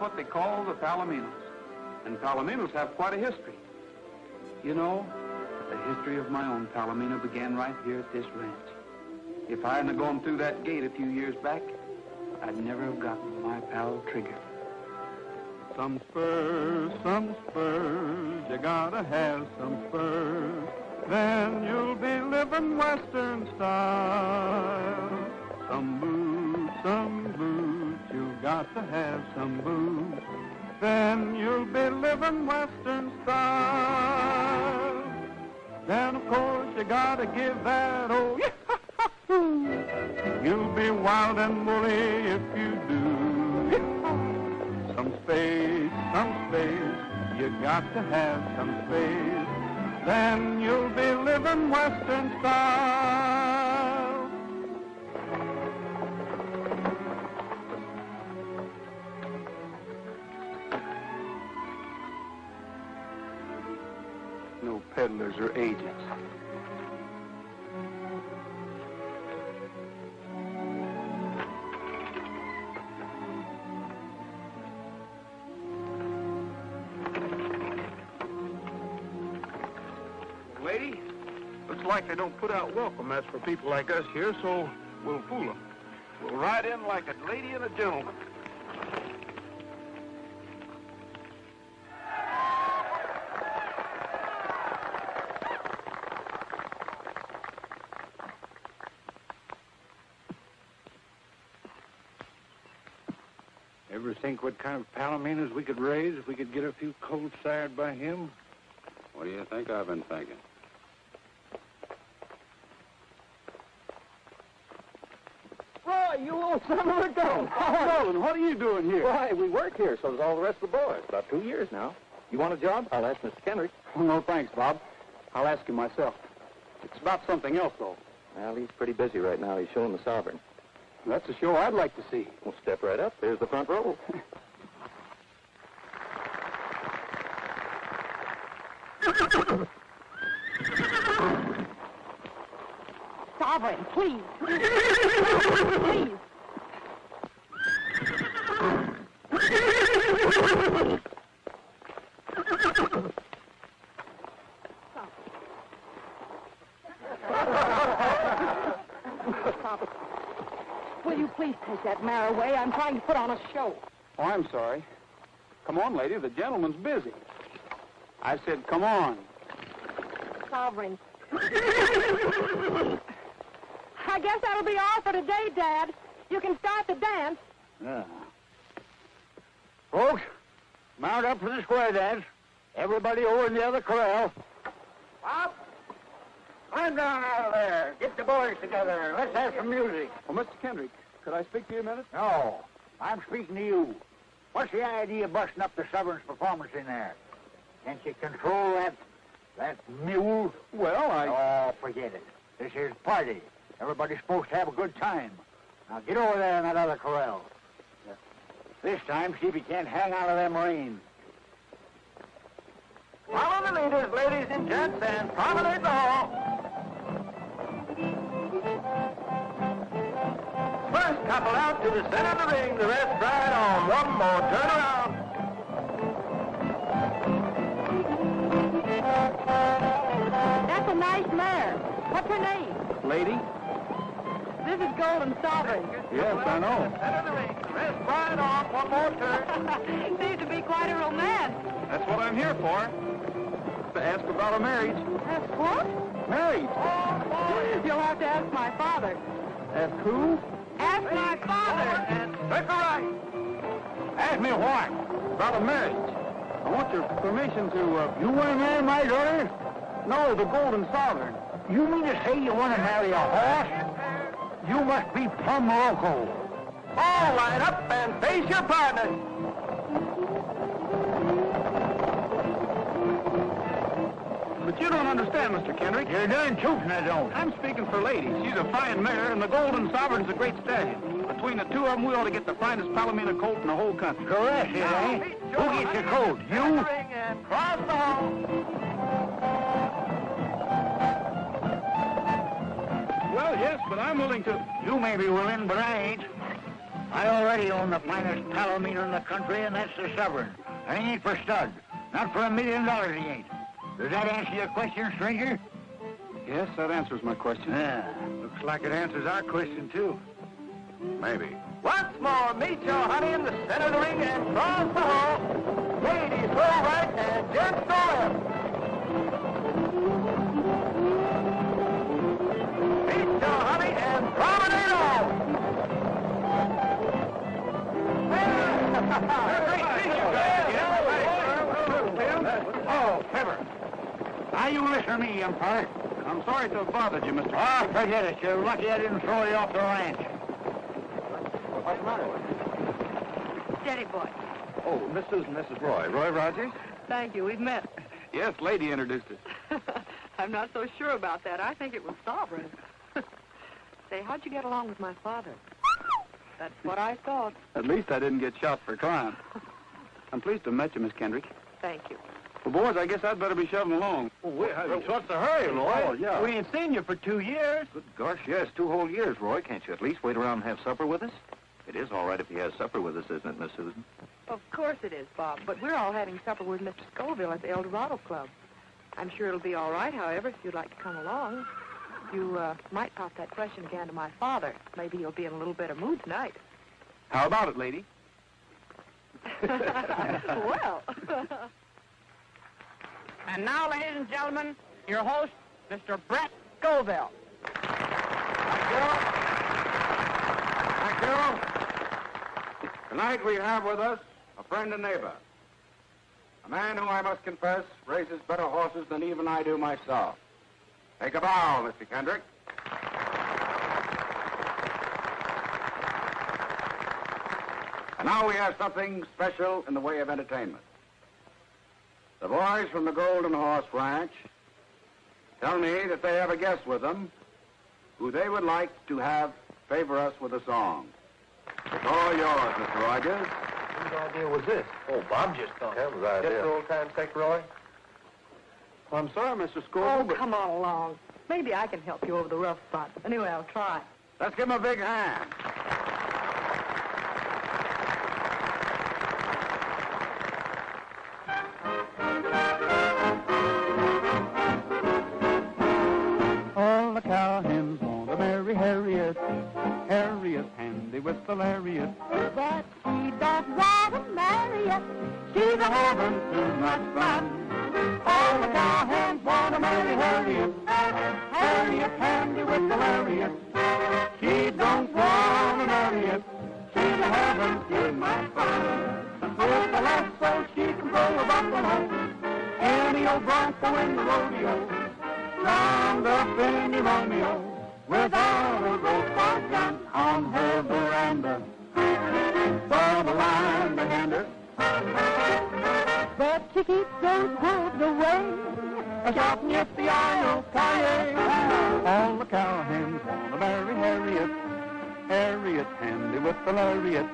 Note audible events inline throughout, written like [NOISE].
what they call the Palominos. And Palominos have quite a history. You know, the history of my own Palomino began right here at this ranch. If I hadn't gone through that gate a few years back, I'd never have gotten my pal Trigger. Some spurs, some spurs, you gotta have some spurs. Then you'll be living Western style. Some boots, some boots, got to have some boots. Then you'll be living Western style. Then of course you gotta give that oh You'll be wild and woolly if you do. Some space, some space, you got to have some space. Then you'll be living Western style. Peddlers or agents. Lady, looks like they don't put out welcome mats for people like us here, so we'll fool them. We'll ride in like a lady and a gentleman. We could raise if we could get a few colts sired by him? What do you think I've been thinking? Roy, you old son of a gun. Oh, Nolan, what are you doing here? Why, we work here, so does all the rest of the boys. About two years now. You want a job? I'll ask Mr. Kendrick. Oh, no, thanks, Bob. I'll ask him myself. It's about something else, though. Well, he's pretty busy right now. He's showing the sovereign. That's a show I'd like to see. Well, step right up. There's the front row. [LAUGHS] Sovereign, please. please. Will you please take that mare away? I'm trying to put on a show. Oh, I'm sorry. Come on, lady. The gentleman's busy. I said, come on. Sovereign. I guess that'll be all for today, Dad. You can start the dance. Yeah. Folks, mount up for the square dance. Everybody over in the other corral. Up! Climb down out of there. Get the boys together. Let's have some music. Oh, well, Mr. Kendrick, could I speak to you a minute? No, I'm speaking to you. What's the idea of busting up the Sovereign's performance in there? Can't you control that that mule? Well, I... Oh, forget it. This is a party. Everybody's supposed to have a good time. Now get over there in that other corral. This time, see if you can't hang out of them reins. Follow the leaders, ladies and gents, and promenade the hall. First couple out to the center of the ring, the rest ride on. One more turn around. That's a nice mare. What's her name? Lady? This is Golden Sovereign. Yes, I know. Center of the ring, the rest ride on. One more turn. [LAUGHS] Seems to be quite a romance. That's what I'm here for. To ask about a marriage. Ask what? Marriage? You'll have to ask my father. Ask who? Ask my father. And circle right. Ask me what? About a marriage. I want your permission to, uh... You want to marry my daughter? No, the Golden Sovereign. You mean to say you want to marry a horse? You must be plumb loco. All line up and face your partner. But you don't understand, Mr. Kendrick. You're doing tootin' I don't. I'm speaking for ladies. She's a fine mare, and the Golden Sovereign's a great stallion. Between the two of them, we ought to get the finest Palomino colt in the whole country. Correct, it ain't. Who gets your coat? You? Cross the hall. Well, yes, but I'm willing to... You may be willing, but I ain't. I already own the finest palomino in the country, and that's the Sovereign. I ain't for stud. Not for a million dollars he ain't. Does that answer your question, stranger? Yes, that answers my question. Yeah. Looks like it answers our question, too. Maybe. Once more, meet your honey in the center of the ring and cross the hall. Ladies go right and gents go left. Oh, Pepper. Now you listen to me, umpire. I'm sorry to have bothered you, Mr. Ah, forget it. You're lucky I didn't throw you off the ranch. What's the matter? Steady, boy. Oh, Mrs. and Mrs. Roy. Roy Rogers? Thank you. We've met. Yes, lady introduced us. [LAUGHS] I'm not so sure about that. I think it was Sovereign. Say, how'd you get along with my father? That's what I thought. At least I didn't get shot for crime. I'm pleased to have met you, Miss Kendrick. Thank you. Well, boys, I guess I'd better be shoving along. Oh, wait, what's the hurry, Roy? Oh, yeah. We ain't seen you for two years. Good gosh, yes, two whole years, Roy. Can't you at least wait around and have supper with us? It is all right if he has supper with us, isn't it, Miss Susan? Of course it is, Bob. But we're all having supper with Mr. Scoville at the El Dorado Club. I'm sure it'll be all right, however, if you'd like to come along. You uh, might pop that question again to my father. Maybe he'll be in a little better mood tonight. How about it, lady? [LAUGHS] [LAUGHS] well. [LAUGHS] And now, ladies and gentlemen, your host, Mr. Brett Scoville. Thank you. Thank you. Tonight we have with us a friend and neighbor. A man who I must confess raises better horses than even I do myself. Take a bow, Mr. Kendrick. And now we have something special in the way of entertainment. The boys from the Golden Horse Ranch tell me that they have a guest with them who they would like to have favor us with a song. It's all yours, Mr. Rogers. Whose idea was this? Oh, Bob just thought. That was idea. Just old time sake, Roy. Well, I'm sorry, Mr. Scoville, Oh, but... come on along. Maybe I can help you over the rough spot. Anyway, I'll try. Let's give him a big hand. Lariat.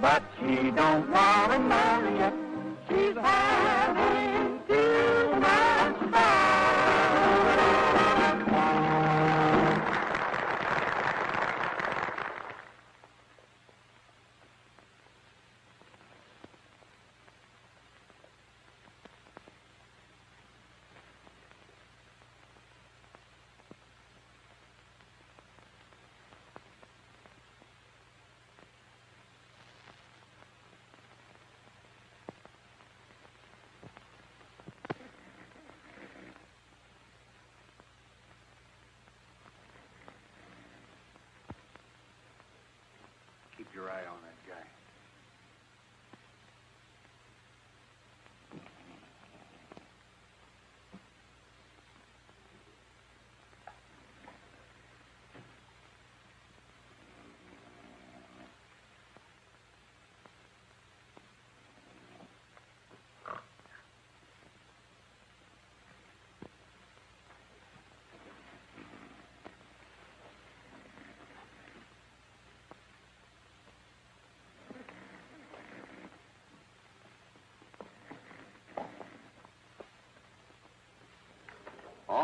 But she don't want to marry it. She's having too much fun. Keep your eye on that guy.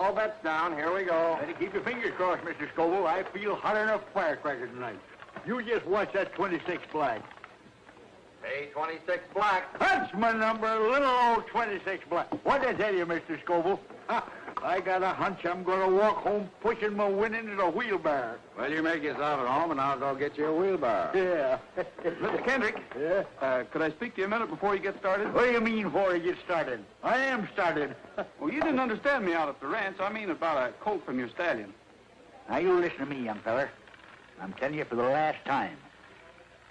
All bets down. Here we go. Better keep your fingers crossed, Mr. Scoville. I feel hot enough firecracker tonight. You just watch that 26 black. Hey, 26 black. That's my number, little old 26 black. What did I tell you, Mr. Scoville? I got a hunch I'm going to walk home pushing my winning in a wheelbarrow. Well, you make yourself at home, and I'll go get you a wheelbarrow. Yeah. [LAUGHS] Mr. Kendrick, yeah? uh, could I speak to you a minute before you get started? What do you mean before I get started? I am started. [LAUGHS] Well, you didn't understand me out at the ranch. I mean about a colt from your stallion. now, you listen to me, young feller. I'm telling you for the last time.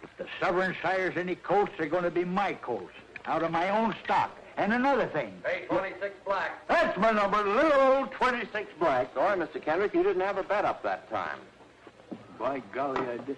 If the Sovereign sires any colts, they're going to be my colts, out of my own stock. And another thing. Hey, 26 black. That's my number, little old 26 black. Sorry, Mr. Kendrick, you didn't have a bet up that time. By golly, I did.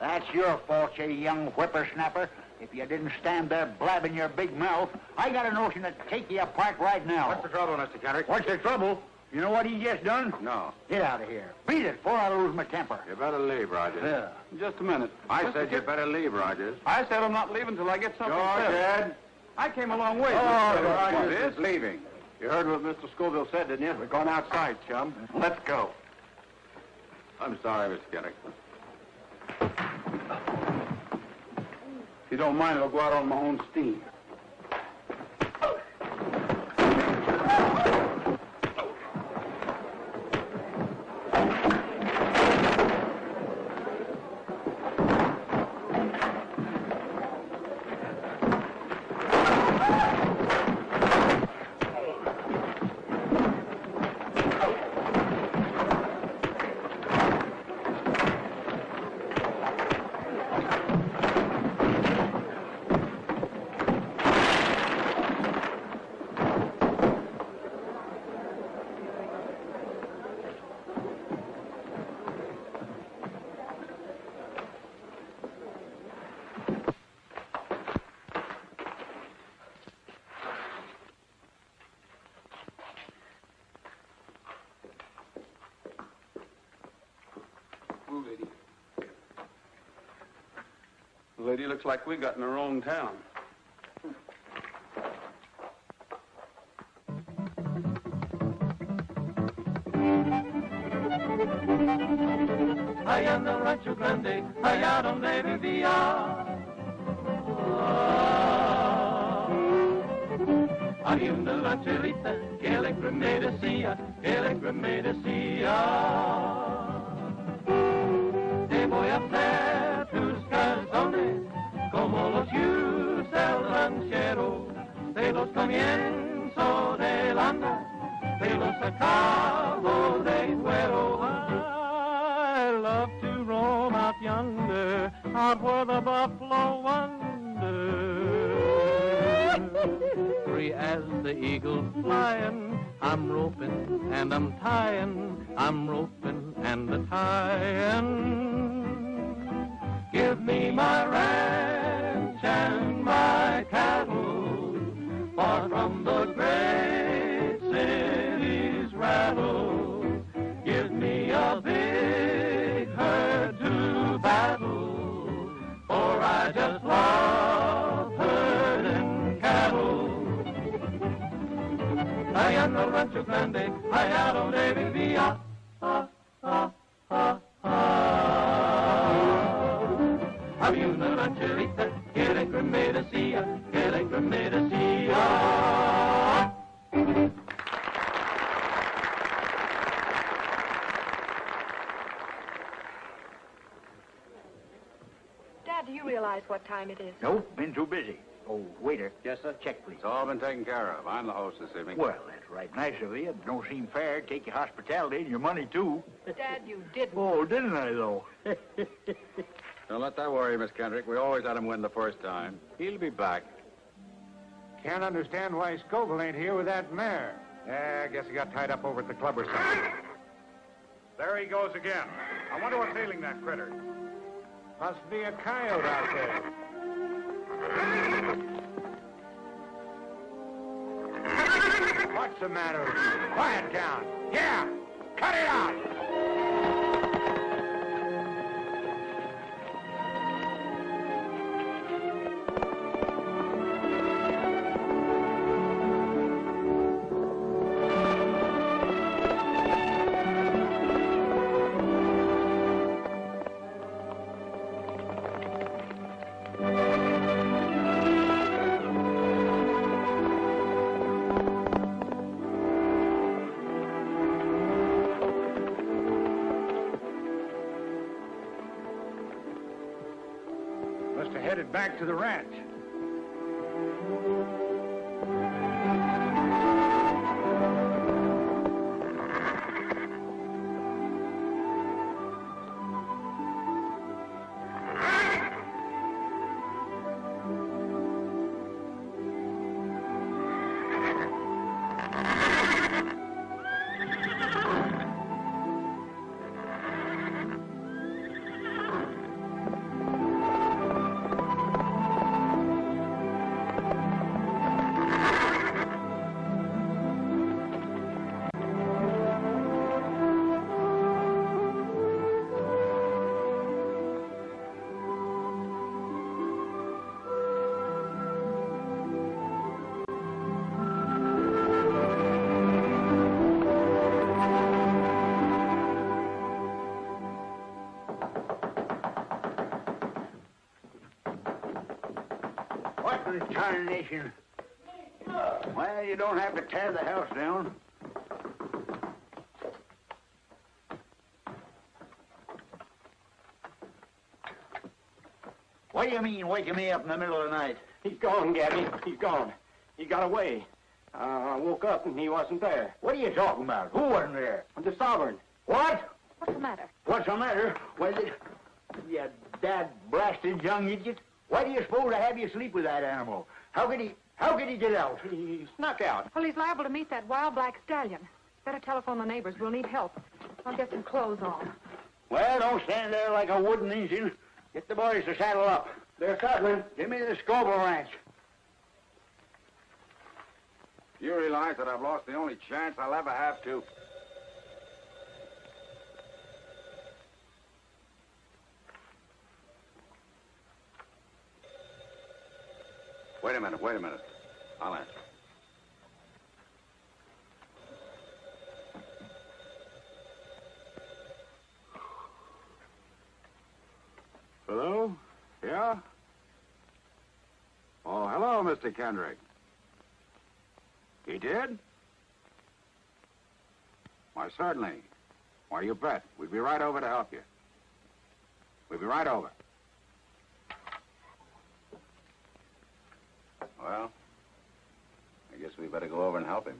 That's your fault, you young whippersnapper. If you didn't stand there blabbing your big mouth, I got a notion to take you apart right now. What's the trouble, Mr. Kendrick? What's the trouble? You know what he just done? No. Get out of here. Beat it before I lose my temper. You better leave, Rogers. Yeah. Just a minute. I Mr. said you Kid- better leave, Rogers. I said I'm not leaving till I get something said. Ed. I came a long way. Oh, This. is leaving. You heard what Mr. Scoville said, didn't you? We're going outside, chum. Let's go. I'm sorry, Mr. Kendrick. If you don't mind, I'll go out on my own steam. Looks like we got in the wrong town. allá en el rancho grande, allá donde vivía. Había una rancherita que alegre me decía, que alegre me decía. Comienzo del anda, de los acabo de cuero. I love to roam out yonder, out where the buffalo wander. Free as the eagle flying, I'm roping and I'm tying, from the great city's rattle. Give me a big herd to battle, for I just love herding cattle. Allá en el rancho grande, allá donde vivía. What time it is? Nope, been too busy. Oh, waiter. Yes, sir? Check, please. It's all been taken care of. I'm the host this evening. Well, that's right nice of you. It don't seem fair. Take your hospitality and your money, too. Dad, you didn't. Oh, didn't I, though? [LAUGHS] [LAUGHS] Don't let that worry Miss Kendrick. We always let him win the first time. He'll be back. Can't understand why Scoville ain't here with that mare. Yeah, I guess he got tied up over at the club or something. [LAUGHS] There he goes again. I wonder what's ailing that critter. Must be a coyote out there. What's the matter? Quiet down. Yeah, cut it out. To the ranch. Tarnation? Well, you don't have to tear the house down. What do you mean, waking me up in the middle of the night? He's gone, Gabby. He's gone. He got away. Uh, I woke up and he wasn't there. What are you talking about? Who wasn't there? The sovereign. What? What's the matter? What's the matter? Well, it, you dad blasted young idiot. Why do you suppose I have you sleep with that animal? How could he, how could he get out? He snuck out. Well, he's liable to meet that wild black stallion. Better telephone the neighbors. We'll need help. I'll get some clothes on. Well, don't stand there like a wooden engine. Get the boys to saddle up. They're saddling. Give me the Scoville Ranch. You realize that I've lost the only chance I'll ever have to. Wait a minute, wait a minute. I'll answer. Hello? Yeah? Oh, hello, Mr. Kendrick. He did? Why, certainly. Why, you bet. We'd be right over to help you. We'll be right over. Well, I guess we better go over and help him.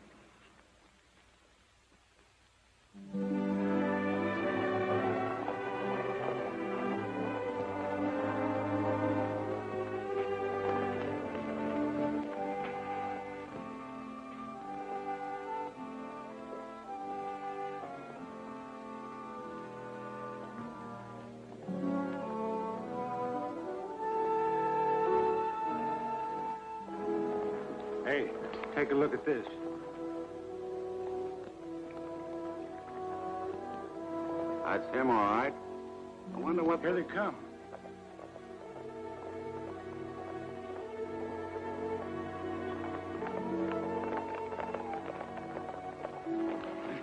Hey, take a look at this. That's him, all right. I wonder what... Here they come.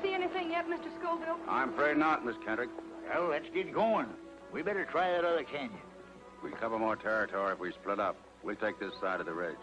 See anything yet, Mr. Scoville? I'm afraid not, Miss Kendrick. Well, let's get going. We better try that other canyon. We cover more territory if we split up. We'll take this side of the ridge.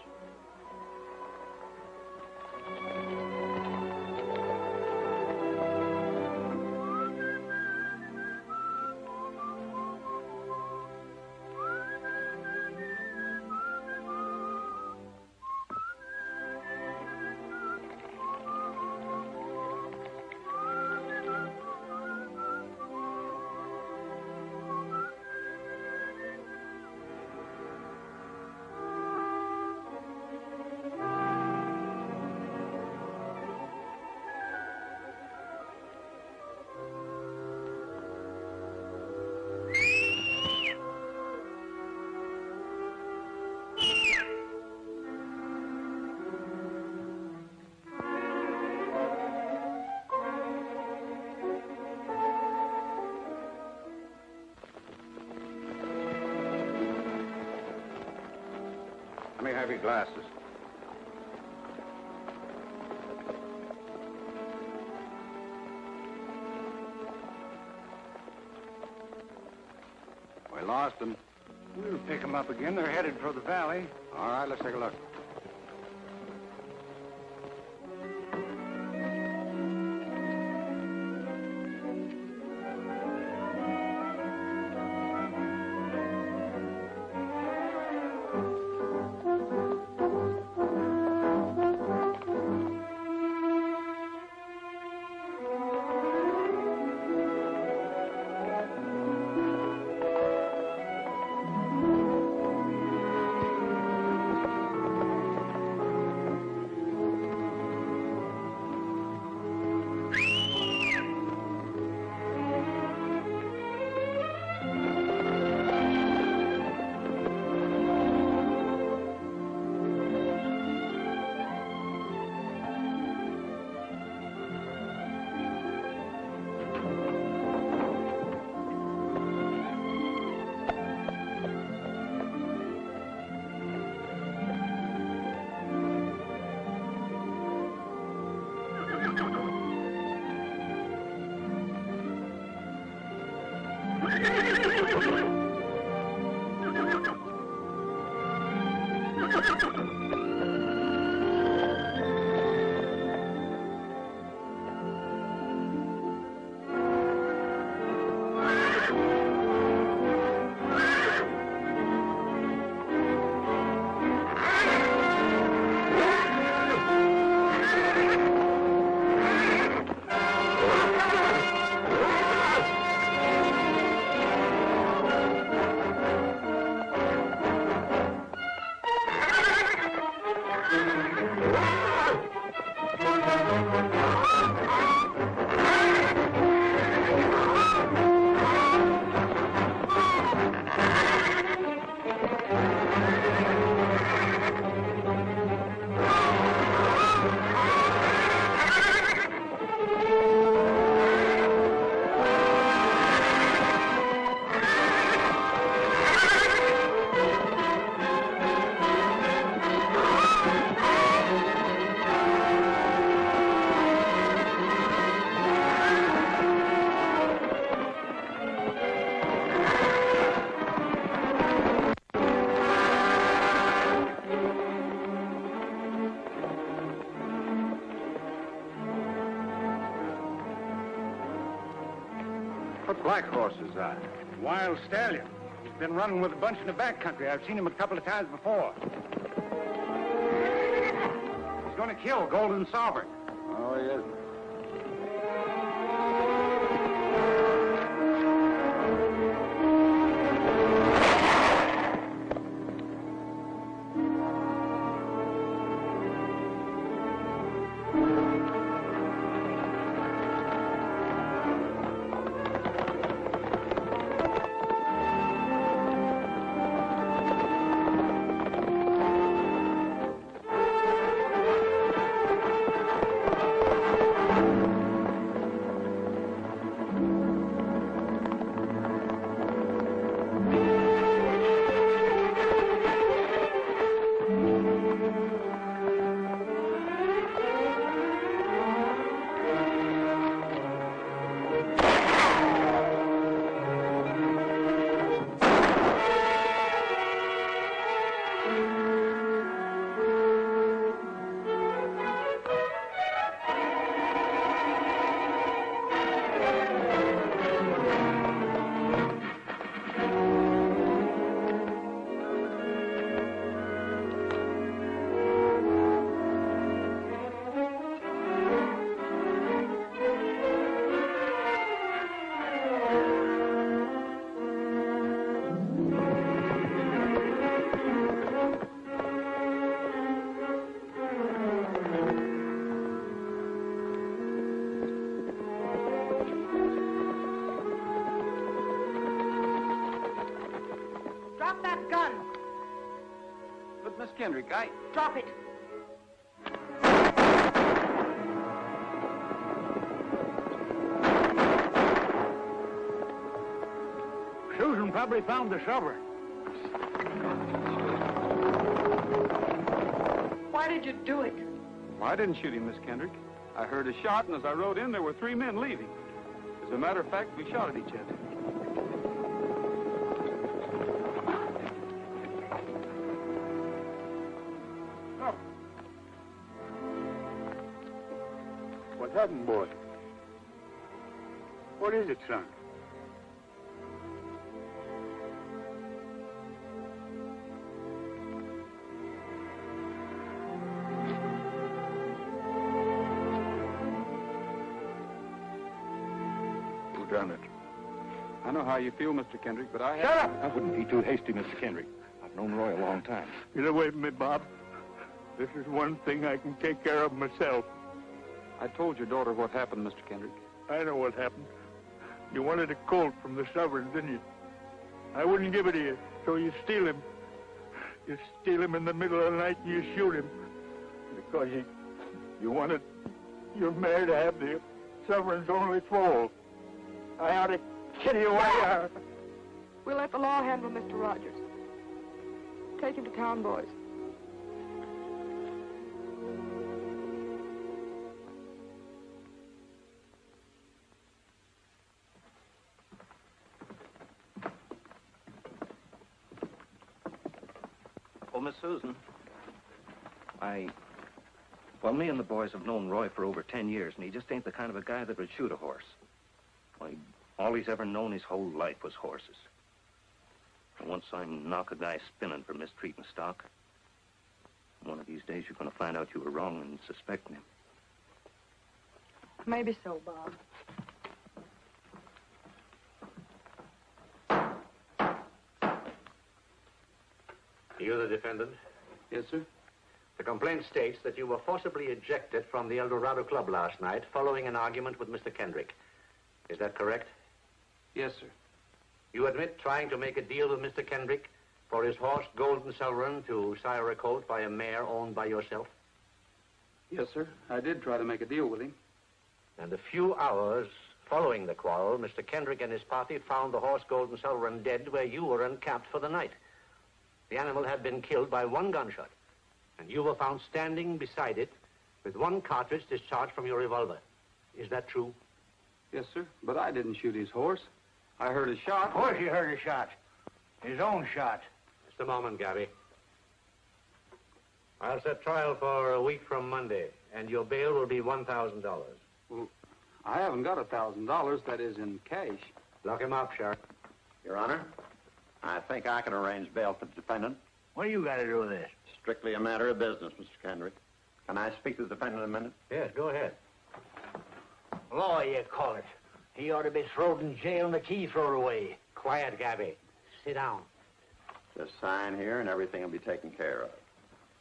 Glasses. We lost them. We'll pick them up again. They're headed for the valley. All right, let's take a look. Black horse is that? Wild stallion. He's been running with a bunch in the back country. I've seen him a couple of times before. He's going to kill Golden Sovereign. Drop it. Susan probably found the shovel. Why did you do it? Well, I didn't shoot him, Miss Kendrick. I heard a shot, and as I rode in, there were three men leaving. As a matter of fact, we shot at each other. What boy? What is it, son? Who done it? I know how you feel, Mr. Kendrick, but I... Shut up! I wouldn't be too hasty, Mr. Kendrick. I've known Roy a long time. Get away from me, Bob. This is one thing I can take care of myself. I told your daughter what happened, Mr. Kendrick. I know what happened. You wanted a colt from the sovereign, didn't you? I wouldn't give it to you, so you steal him. You steal him in the middle of the night and you shoot him. Because you, you wanted your mare to have the sovereign's only foal. I ought to kill you away. We'll let the law handle Mr. Rogers. Take him to town, boys. Susan. I. Well, me and the boys have known Roy for over ten years, and he just ain't the kind of a guy that would shoot a horse. Why, all he's ever known his whole life was horses. And once I knock a guy spinning for mistreating stock, one of these days you're going to find out you were wrong and suspecting him. Maybe so, Bob. You the defendant? Yes, sir. The complaint states that you were forcibly ejected from the El Dorado Club last night following an argument with Mr. Kendrick. Is that correct? Yes, sir. You admit trying to make a deal with Mr. Kendrick for his horse, Golden Sovereign, to sire a colt by a mare owned by yourself? Yes, sir. I did try to make a deal with him. And a few hours following the quarrel, Mr. Kendrick and his party found the horse, Golden Sovereign, dead where you were encamped for the night. The animal had been killed by one gunshot, and you were found standing beside it with one cartridge discharged from your revolver. Is that true? Yes, sir. But I didn't shoot his horse. I heard a shot. Of course he heard a shot. His own shot. Just a moment, Gabby. I'll set trial for a week from Monday, and your bail will be $1,000. Well, I haven't got a thousand dollars. That is in cash. Lock him up, Sheriff. Your Honor, I think I can arrange bail for the defendant. What do you got to do with this? Strictly a matter of business, Mr. Kendrick. Can I speak to the defendant a minute? Yes, go ahead. Law, you call it. He ought to be thrown in jail and the key thrown away. Quiet, Gabby. Sit down. Just sign here and everything will be taken care of.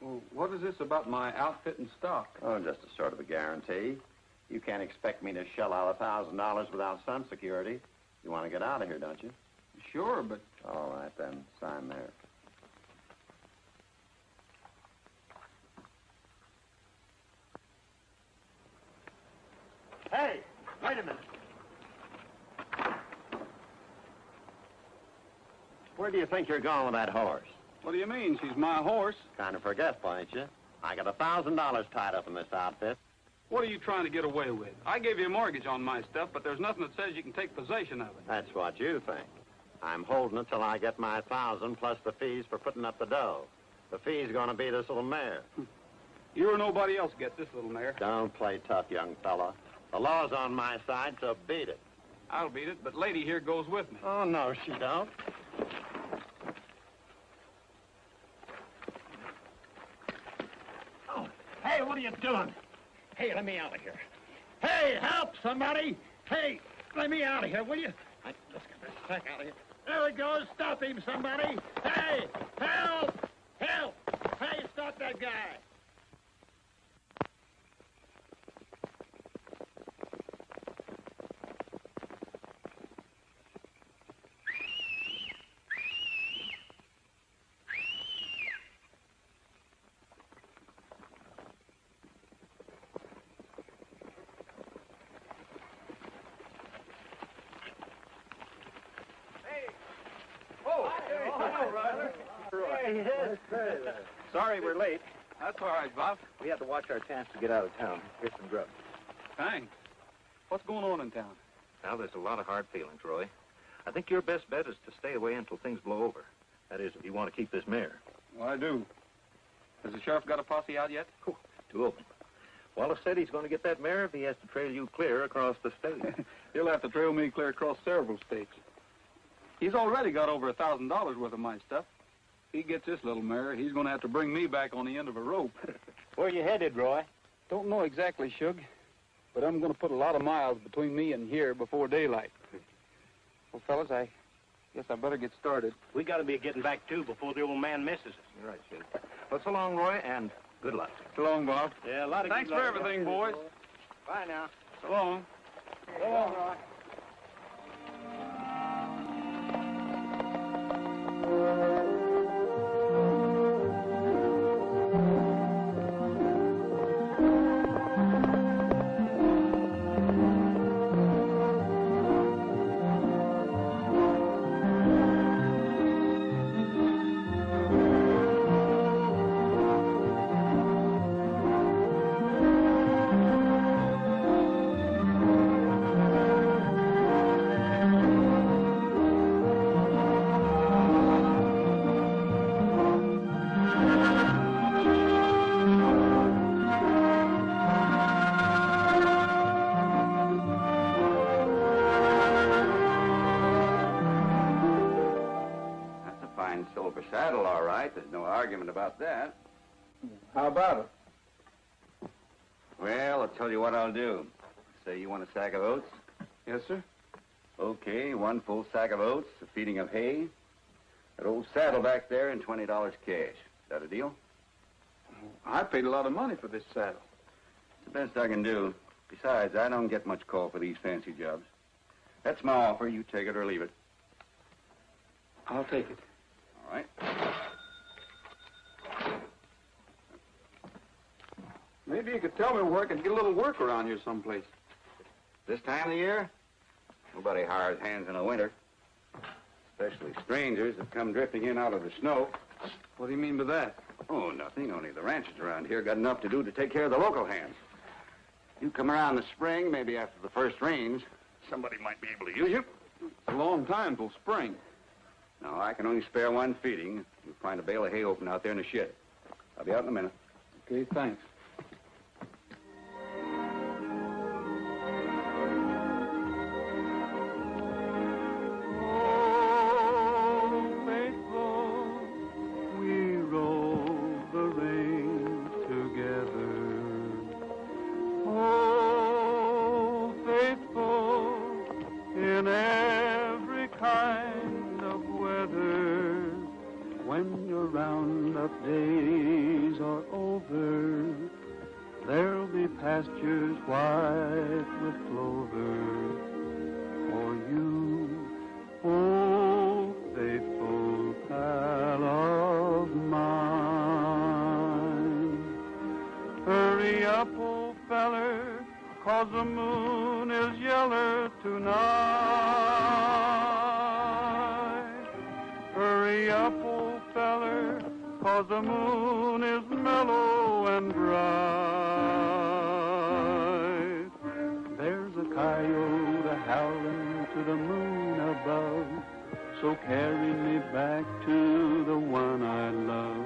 Well, what is this about my outfit and stock? Oh, just a sort of a guarantee. You can't expect me to shell out a thousand dollars without some security. You want to get out of here, don't you? Sure, but All right, then. Sign there. Hey, wait a minute. Where do you think you're going with that horse? what do you mean? She's my horse. Kind of forgetful, ain't you? I got a thousand dollars tied up in this outfit. What are you trying to get away with? I gave you a mortgage on my stuff, but there's nothing that says you can take possession of it. That's what you think. I'm holding it till I get my thousand plus the fees for putting up the dough. The fee's gonna be this little mare. You or nobody else gets this little mare. Don't play tough, young fella. The law's on my side, so beat it. I'll beat it, but lady here goes with me. Oh, no, she don't. Oh, hey, what are you doing? Hey, let me out of here. Hey, help somebody! Hey, let me out of here, will you? I, let's get this sack out of here. There he goes. Stop him, somebody. Hey, help! Help! Hey, stop that guy. Sorry we're late. That's all right, Bob. We had to watch our chance to get out of town. Here's some grub. Thanks. What's going on in town? Now, there's a lot of hard feelings, Roy. I think your best bet is to stay away until things blow over. That is, if you want to keep this mare. Well, I do. Has the sheriff got a posse out yet? Two of them. Wallace said he's going to get that mare if he has to trail you clear across the state. [LAUGHS] He'll have to trail me clear across several states. He's already got over a thousand dollars worth of my stuff. If he gets this little mare, he's going to have to bring me back on the end of a rope. [LAUGHS] Where you headed, Roy? Don't know exactly, Shug, but I'm going to put a lot of miles between me and here before daylight. Well, fellas, I guess I better get started. We got to be getting back, too, before the old man misses us. You're right, Sid. Well, so long, Roy, and good luck. So long, Bob. Yeah, a lot of good. Thanks for everything, boys. Bye now. So long. So long, Roy. Feeding of hay, that old saddle back there, and $20 cash. Is That a deal? I paid a lot of money for this saddle. It's the best I can do. Besides, I don't get much call for these fancy jobs. That's my offer. You take it or leave it. I'll take it. All right. Maybe you could tell me where I could get a little work around here someplace. This time of the year, nobody hires hands in the winter. Especially strangers that come drifting in out of the snow. What do you mean by that? Oh, nothing. Only the ranchers around here got enough to do to take care of the local hands. You come around the spring, maybe after the first rains, somebody might be able to use you. It's a long time till spring. No, I can only spare one feeding. You'll find a bale of hay open out there in the shed. I'll be out in a minute. Okay, thanks. Days are over, there'll be pastures white with clover for you. Oh, faithful pal of mine. Hurry up, old feller, cause the moon is yeller tonight. Cause the moon is mellow and bright. There's a coyote howling to the moon above. So carry me back to the one I love.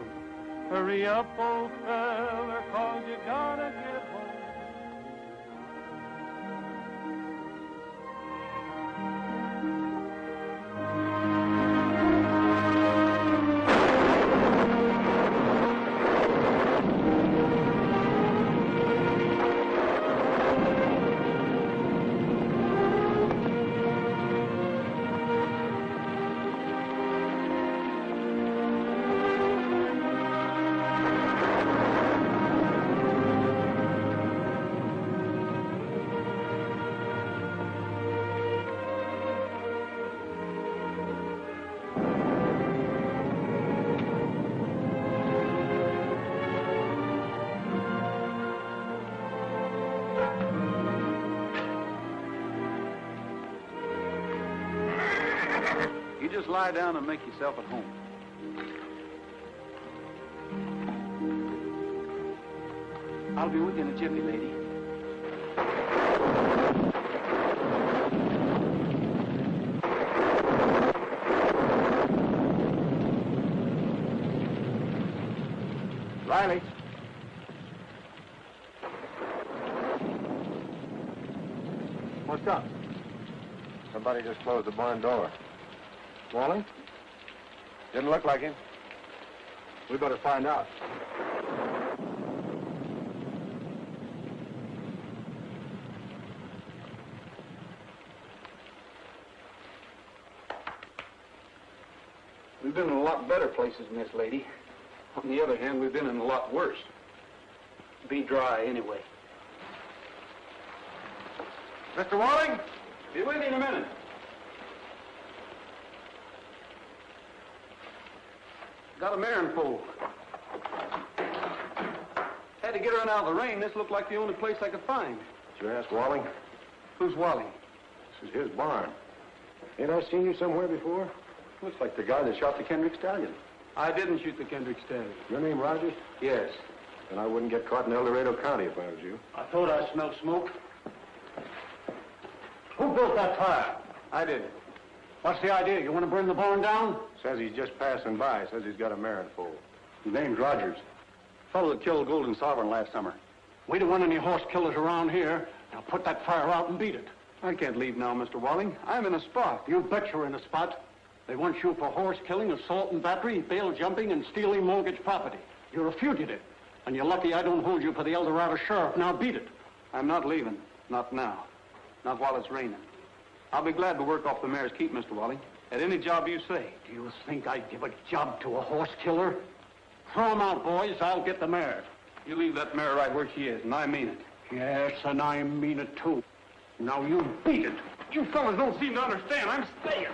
Hurry up, old feller, cause you gotta get down and make yourself at home. I'll be with you in a jiffy, lady. Riley. What's up? Somebody just closed the barn door. Walling? Didn't look like him. We better find out. We've been in a lot better places this, lady. On the other hand, we've been in a lot worse. Be dry, anyway. Mr. Walling? Be with you in a minute. Got a mare and foal. Had to get her in out of the rain. This looked like the only place I could find. Did you ask Walling? Who's Walling? This is his barn. Ain't I seen you somewhere before? Looks like the guy that shot the Kendrick stallion. I didn't shoot the Kendrick stallion. Your name Rogers? Yes. Then I wouldn't get caught in El Dorado County if I was you. I thought I smelled smoke. Who built that fire? I did. What's the idea? You want to burn the barn down? Says he's just passing by. Says he's got a mare foal. His name's Rogers. Fellow that killed Golden Sovereign last summer. We don't want any horse killers around here. Now put that fire out and beat it. I can't leave now, Mr. Walling. I'm in a spot. You bet you're in a spot. They want you for horse killing, assault and battery, bail jumping, and stealing mortgage property. You're a fugitive. And you're lucky I don't hold you for the El Dorado sheriff. Now beat it. I'm not leaving. Not now. Not while it's raining. I'll be glad to work off the mare's keep, Mr. Walling. At any job you say. Do you think I'd give a job to a horse killer? Throw 'em out, boys. I'll get the mare. You leave that mare right where she is, and I mean it. Yes, and I mean it too. Now you beat it. You fellas don't seem to understand. I'm staying.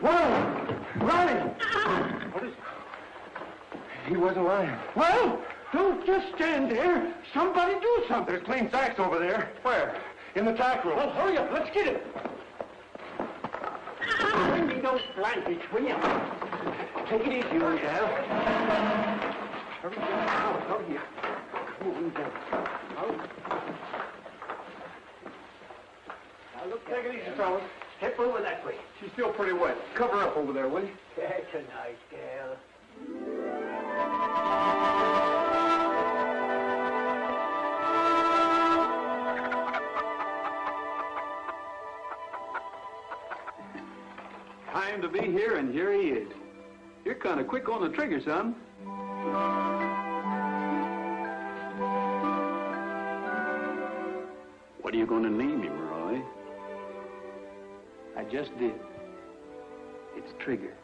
Whoa! Ronnie! What is... He wasn't lying. Well, don't just stand there. There's clean sacks over there. Where? In the tack room. Well, hurry up. Let's get it. Bring me those blankets, will you? Take it easy, old gal. Hurry down. Now, hurry up. Come on down. Now. Now, look, take it easy, fellas. Step over that way. She's still pretty wet. Cover up over there, will you? That's a nice gal. To be here, and here he is. You're kind of quick on the trigger, son. What are you going to name him, Roy? I just did. It's Trigger.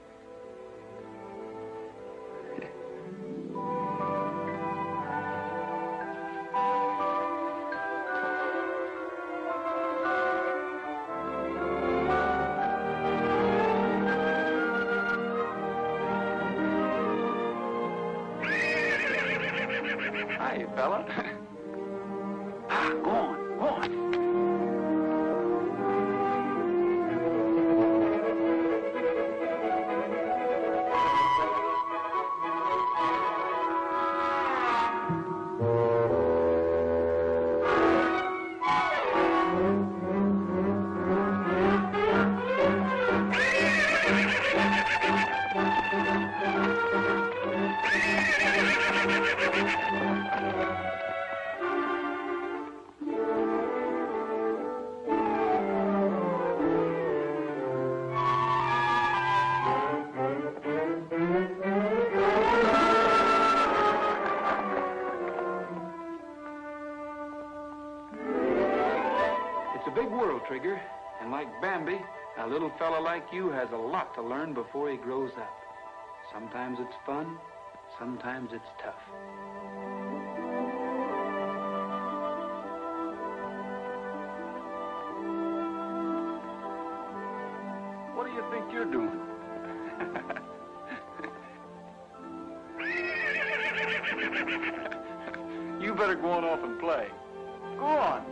Like you has a lot to learn before he grows up. Sometimes it's fun, sometimes it's tough. What do you think you're doing? [LAUGHS] you better go on off and play. Go on.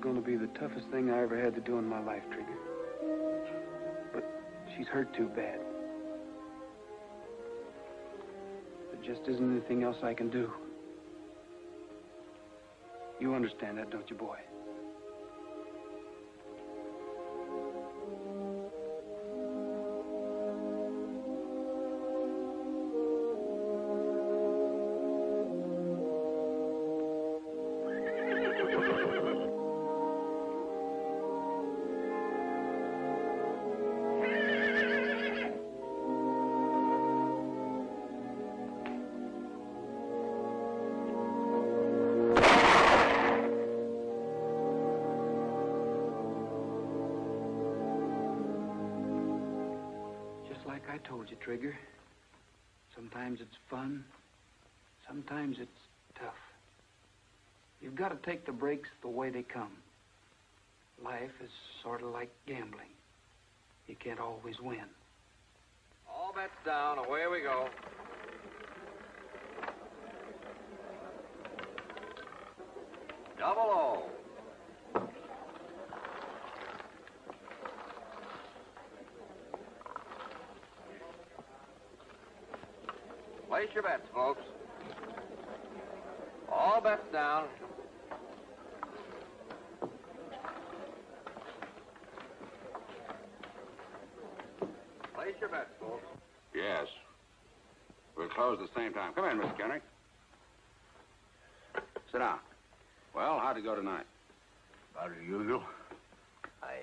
Going to be the toughest thing I ever had to do in my life, Trigger. But she's hurt too bad. There just isn't anything else I can do. You understand that, don't you, boy? Take the breaks the way they come. Life is sort of like gambling. You can't always win. All bets down. Away we go. Double O. Place your bets, folks. All bets down. Place your bets, folks. Yes. We'll close at the same time. Come in, Mr. Kendrick. Sit down. Well, how'd it go tonight? About as usual. I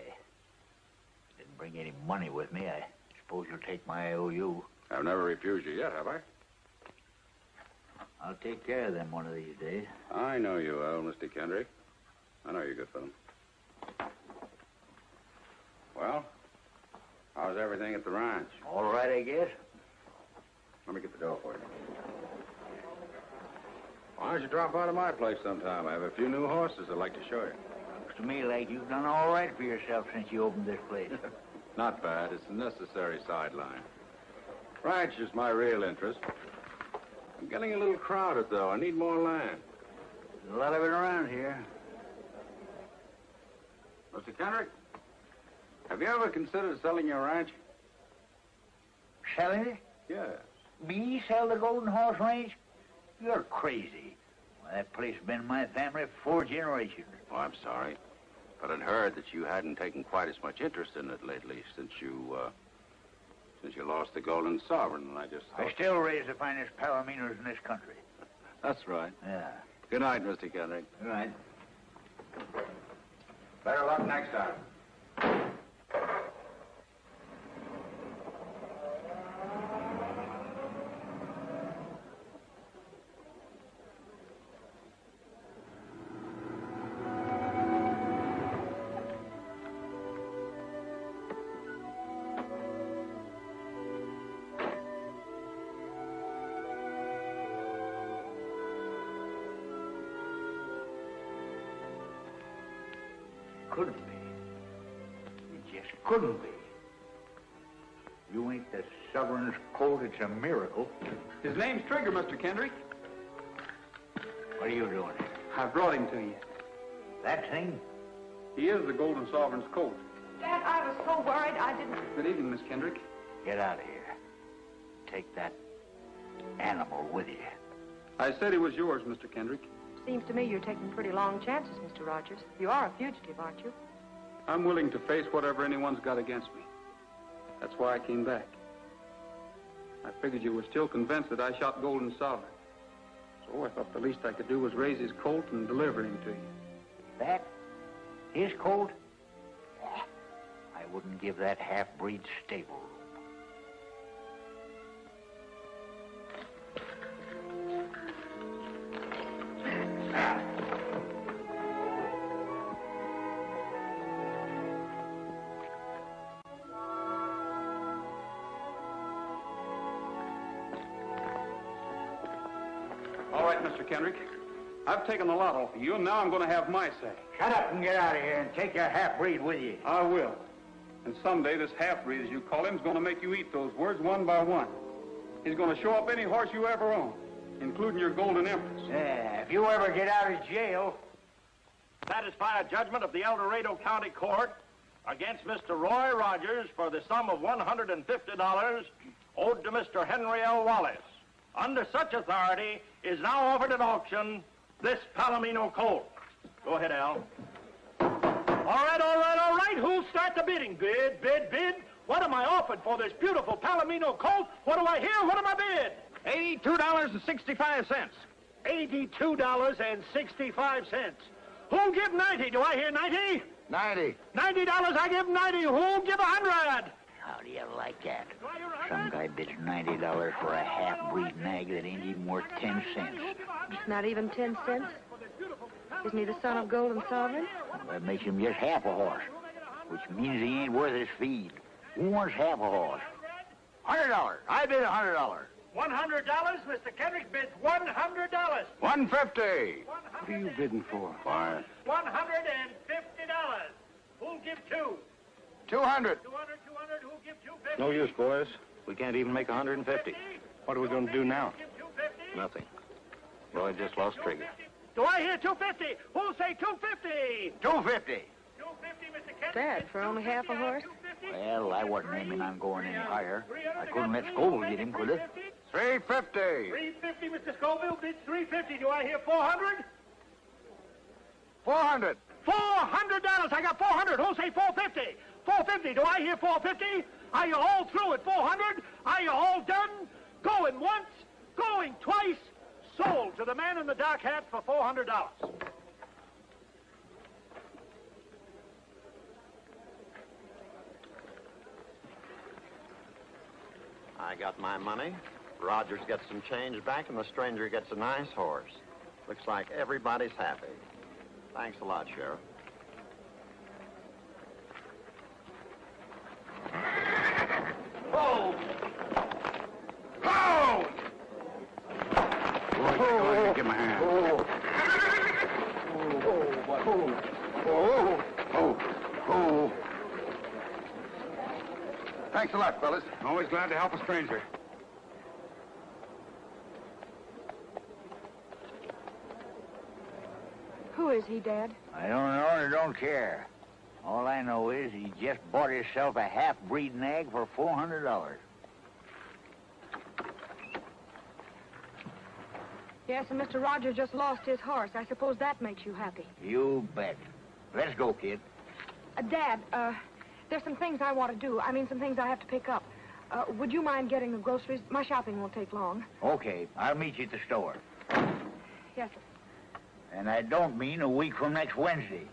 didn't bring any money with me. I suppose you'll take my IOU. I've never refused you yet, have I? I'll take care of them one of these days. I know you will, Mr. Kendrick. I know you're good for them. Well, how's everything at the ranch? All right, I guess. Let me get the door for you. Why don't you drop by to my place sometime? I have a few new horses I'd like to show you. Looks to me like you've done all right for yourself since you opened this place. [LAUGHS] Not bad. It's a necessary sideline. Ranch is my real interest. I'm getting a little crowded, though. I need more land. There's a lot of it around here. Mr. Kendrick, have you ever considered selling your ranch? Selling it? Yes. Me sell the Golden Horse Ranch? You're crazy. Why, that place has been in my family for four generations. Oh, I'm sorry. But I'd heard that you hadn't taken quite as much interest in it lately since you, uh, since you lost the Golden Sovereign, and I just thought... I still raise the finest palominos in this country. [LAUGHS] That's right. Yeah. Good night, Mr. Kendrick. Good night. Better luck next time. Couldn't be. You ain't the sovereign's colt. It's a miracle. His name's Trigger, Mr. Kendrick. What are you doing here? I brought him to you. That thing? He is the Golden Sovereign's colt. Dad, I was so worried I didn't. Good evening, Miss Kendrick. Get out of here. Take that animal with you. I said he was yours, Mr. Kendrick. Seems to me you're taking pretty long chances, Mr. Rogers. You are a fugitive, aren't you? I'm willing to face whatever anyone's got against me. That's why I came back. I figured you were still convinced that I shot Golden Sovereign. So I thought the least I could do was raise his colt and deliver him to you. That? His colt? I wouldn't give that half-breed stable. I've taken a lot off of you, and now I'm going to have my say. Shut up and get out of here and take your half-breed with you. I will. And someday this half-breed, as you call him, is going to make you eat those words one by one. He's going to show up any horse you ever own, including your Golden Empress. Yeah, if you ever get out of jail, satisfy a judgment of the El Dorado County Court against Mr. Roy Rogers for the sum of $150 owed to Mr. Henry L. Wallace. Under such authority is now offered at auction this Palomino Colt. Go ahead, Al. All right, all right, all right. Who'll start the bidding? Bid, bid, bid. What am I offered for this beautiful Palomino Colt? What do I hear? What am I bid? $82.65. $82.65. Who'll give 90? Do I hear 90? 90. $90, I give 90. Who'll give 100? How do you like that? Some guy bids $90 for a half-breed nag that ain't even worth 10 cents. It's not even ten cents. Isn't he the son of Golden Sovereign? That makes him just half a horse, which means he ain't worth his feed. Who wants half a horse? $100. I bid $100. $100? Mr. Kendrick bids $100. 150. What are you bidding for? Quiet. $150. Who'll give two? 200. 200, 200. Who'll give 250? No use, boys. We can't even make 150. What are we going to do now? Give 250? Nothing. Roy just lost trigger. Do I hear 250? Who'll say 250? 250. 250, Mr. Kendrick. Bad for only half a horse. Well, I wasn't aiming on going any higher. I couldn't let Scoville get him, could I? 350. 350, Mr. Scoville bids 350. Do I hear 400? 400. $400. I got 400. Who'll say 450? 450. Do I hear 450? Are you all through at 400? Are you all done? Going once, going twice. Sold to the man in the dark hat for $400. I got my money. Rogers gets some change back, and the stranger gets a nice horse. Looks like everybody's happy. Thanks a lot, Sheriff. Oh! Oh! Boy, go ahead and give him a hand. Oh. Oh. Oh. Oh. Thanks a lot, fellas. Always glad to help a stranger. Who is he, Dad? I don't know and I don't care. All I know is he just bought himself a half-breed nag for $400. Yes, and Mr. Rogers just lost his horse. I suppose that makes you happy. You bet. Let's go, kid. Uh, Dad, uh, there's some things I want to do. I mean, some things I have to pick up. Uh, would you mind getting the groceries? My shopping won't take long. Okay, I'll meet you at the store. Yes, sir. And I don't mean a week from next Wednesday.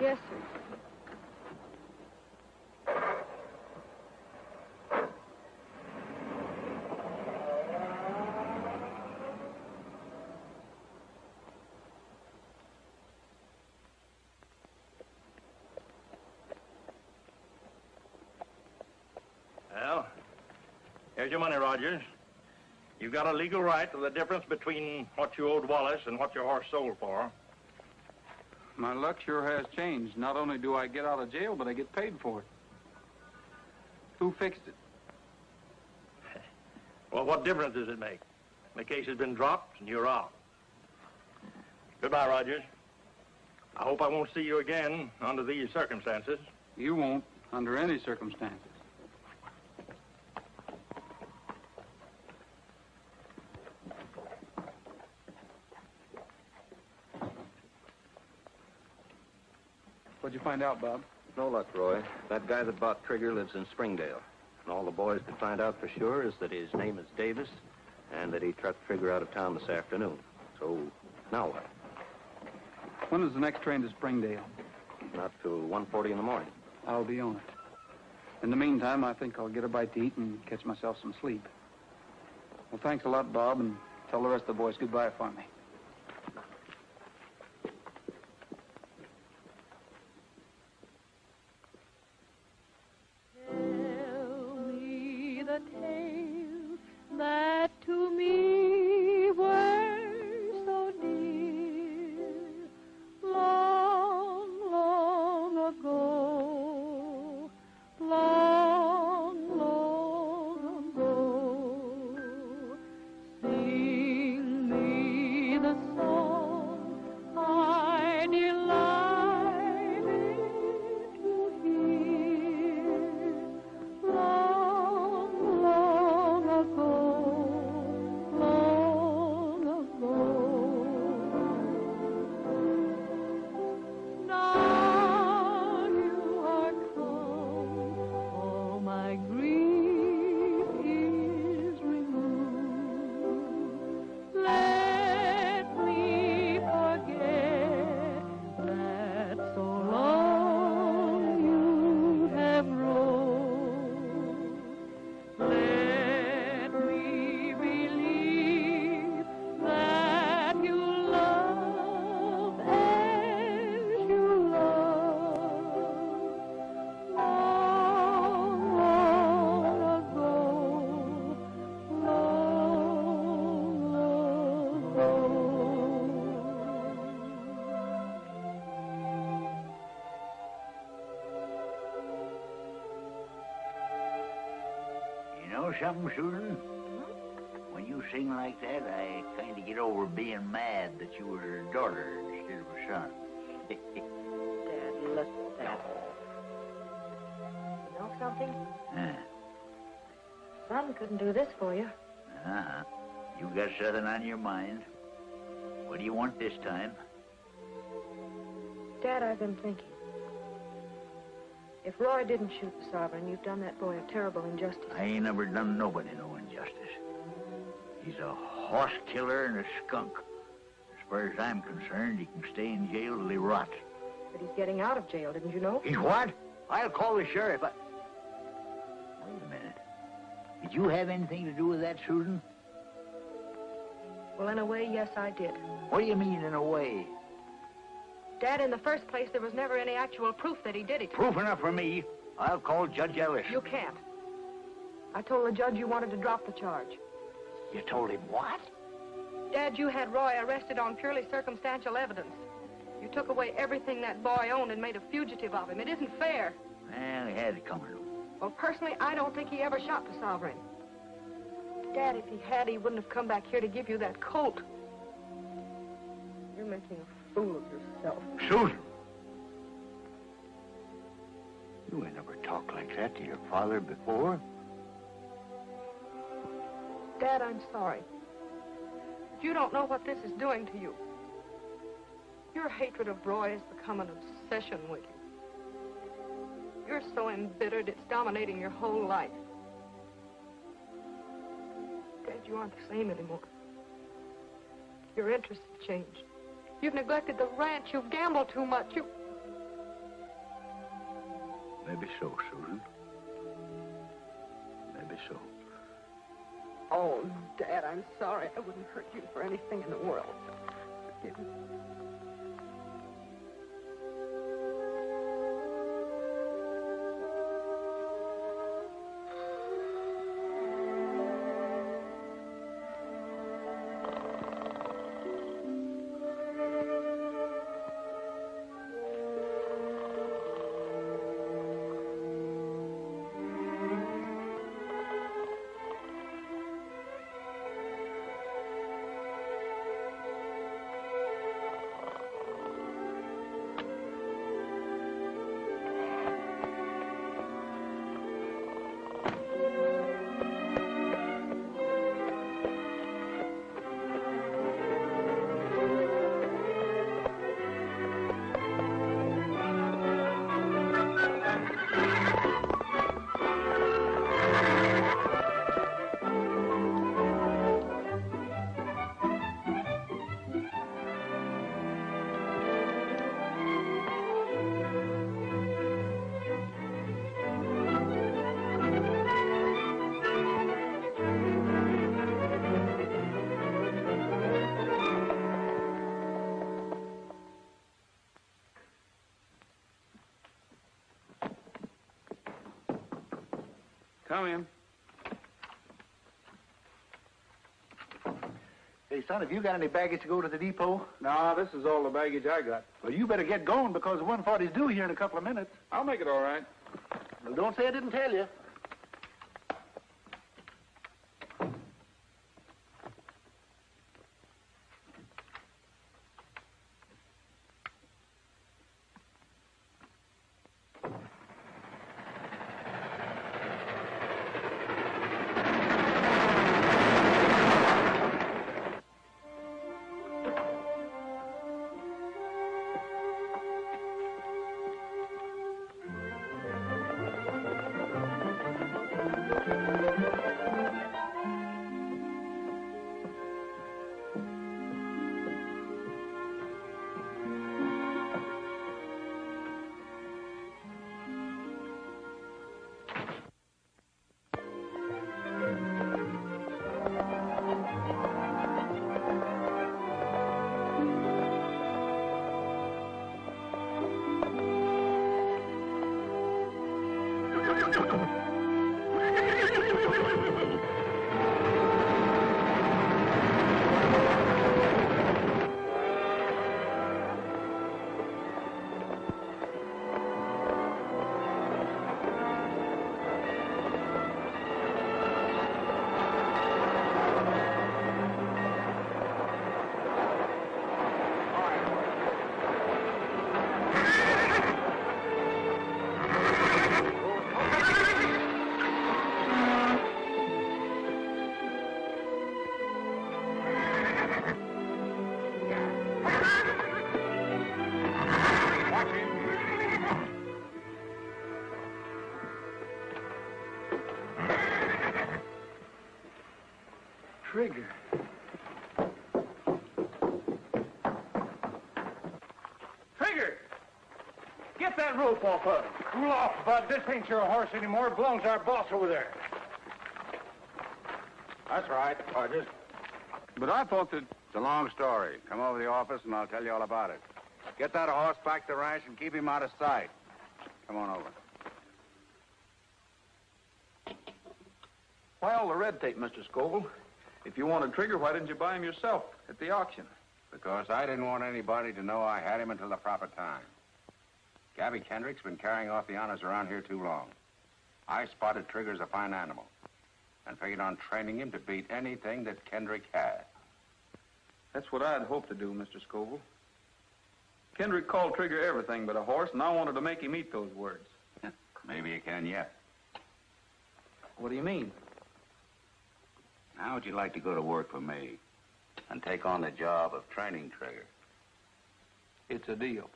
Yes, sir. Here's your money, Rogers. You've got a legal right to the difference between what you owed Wallace and what your horse sold for. My luck sure has changed. Not only do I get out of jail, but I get paid for it. Who fixed it? [LAUGHS] Well, what difference does it make? The case has been dropped and you're out. Goodbye, Rogers. I hope I won't see you again under these circumstances. You won't, under any circumstances. What'd you find out, Bob? No luck, Roy. That guy that bought Trigger lives in Springdale. And all the boys could find out for sure is that his name is Davis and that he trucked Trigger out of town this afternoon. So, now what? When is the next train to Springdale? Not till 1.40 in the morning. I'll be on it. In the meantime, I think I'll get a bite to eat and catch myself some sleep. Well, thanks a lot, Bob, and tell the rest of the boys goodbye for me. Something, Susan? When you sing like that, I kind of get over being mad that you were a daughter instead of a son. [LAUGHS] Dad, look at that. You know something? Huh. Son couldn't do this for you. Uh-huh. You got something on your mind. What do you want this time? Dad, I've been thinking. If Roy didn't shoot the sovereign, you've done that boy a terrible injustice. I ain't ever done nobody no injustice. He's a horse killer and a skunk. As far as I'm concerned, he can stay in jail till he rots. But he's getting out of jail, didn't you know? He's what? I'll call the sheriff. I... Wait a minute. Did you have anything to do with that, Susan? Well, in a way, yes, I did. What do you mean, in a way? Dad, in the first place, there was never any actual proof that he did it. Proof enough for me. I'll call Judge Ellis. You can't. I told the judge you wanted to drop the charge. You told him what? Dad, you had Roy arrested on purely circumstantial evidence. You took away everything that boy owned and made a fugitive of him. It isn't fair. Well, he had it coming to him. Well, personally, I don't think he ever shot the sovereign. Dad, if he had, he wouldn't have come back here to give you that colt. You're making a fool of yourself. Susan! You ain't never talked like that to your father before. Dad, I'm sorry. But you don't know what this is doing to you. Your hatred of Roy has become an obsession with you. You're so embittered, it's dominating your whole life. Dad, you aren't the same anymore. Your interests have changed. You've neglected the ranch. You've gambled too much. You... Maybe so, Susan. Maybe so. Oh, Dad, I'm sorry. I wouldn't hurt you for anything in the world. Forgive me. Come in. Hey, son, have you got any baggage to go to the depot? No, this is all the baggage I got. Well, you better get going because 140's due here in a couple of minutes. I'll make it all right. Well, don't say I didn't tell you. That rope off of him. Cool off, Bud. This ain't your horse anymore. It belongs to our boss over there. That's right, Rogers. But I thought that... It's a long story. Come over to the office and I'll tell you all about it. Get that horse back to the ranch and keep him out of sight. Come on over. Why all the red tape, Mr. Scoville? If you wanted Trigger, why didn't you buy him yourself at the auction? Because I didn't want anybody to know I had him until the proper time. Gabby Kendrick's been carrying off the honors around here too long. I spotted Trigger as a fine animal and figured on training him to beat anything that Kendrick had. That's what I'd hoped to do, Mr. Scoville. Kendrick called Trigger everything but a horse, and I wanted to make him eat those words. Maybe you can yet. What do you mean? How would you like to go to work for me and take on the job of training Trigger? It's a deal.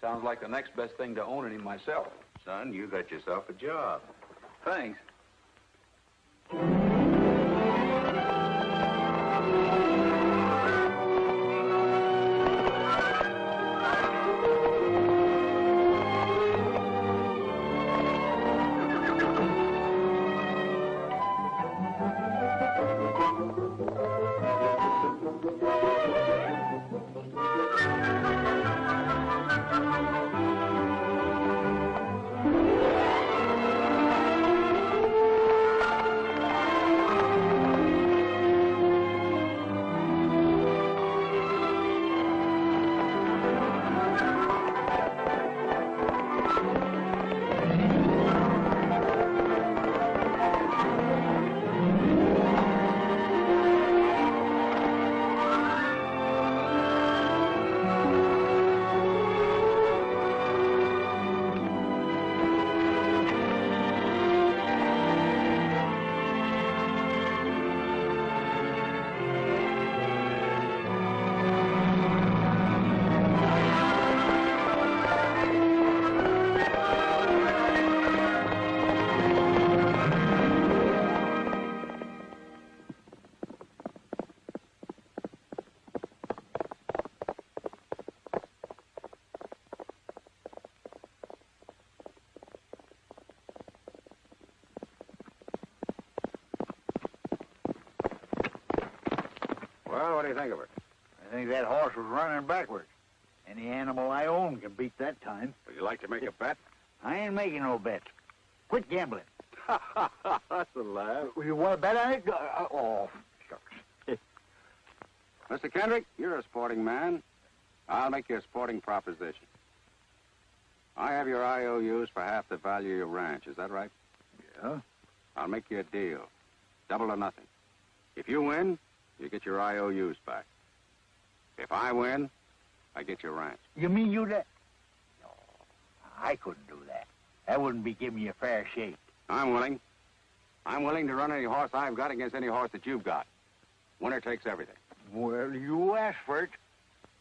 Sounds like the next best thing to owning him myself. Son, you got yourself a job. Thanks. Horse was running backwards. Any animal I own can beat that time. Would you like to make a bet? I ain't making no bets. Quit gambling. [LAUGHS] That's a laugh. You want to bet on it? Uh, oh, shucks. [LAUGHS] Mr. Kendrick, you're a sporting man. I'll make you a sporting proposition. I have your IOUs for half the value of your ranch. Is that right? Yeah. I'll make you a deal. Double or nothing. If you win, you get your IOUs back. If I win, I get your ranch. You mean you that? No, I couldn't do that. That wouldn't be giving you a fair shake. I'm willing. I'm willing to run any horse I've got against any horse that you've got. Winner takes everything. Well, you asked for it.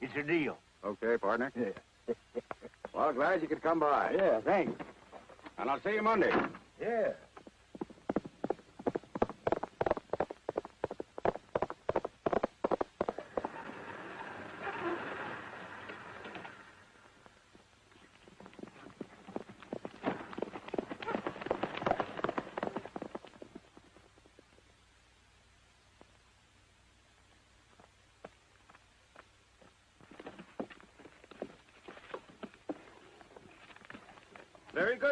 It's a deal. Okay, partner. Yeah. [LAUGHS] Well, glad you could come by. Yeah, thanks. And I'll see you Monday. Yeah.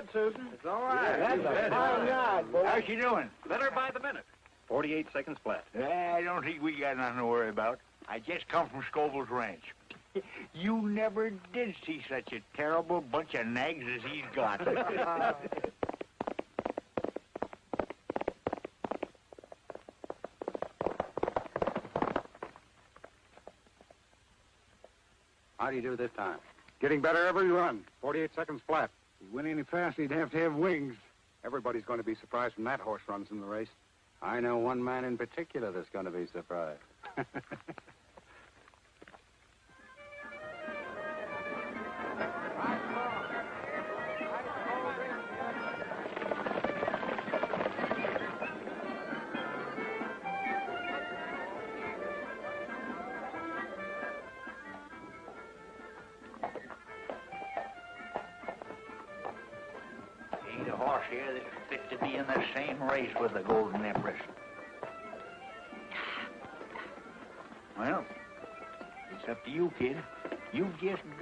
Good, Susan. It's all right. That's a fine yard, boy. How's she doing? Better by the minute. 48 seconds flat. I don't think we got nothing to worry about. I just come from Scoville's ranch. [LAUGHS] You never did see such a terrible bunch of nags as he's got. [LAUGHS] How do you do this time? Getting better every run. 48 seconds flat. If he went any faster, he'd have to have wings. Everybody's going to be surprised when that horse runs in the race. I know one man in particular that's going to be surprised. [LAUGHS]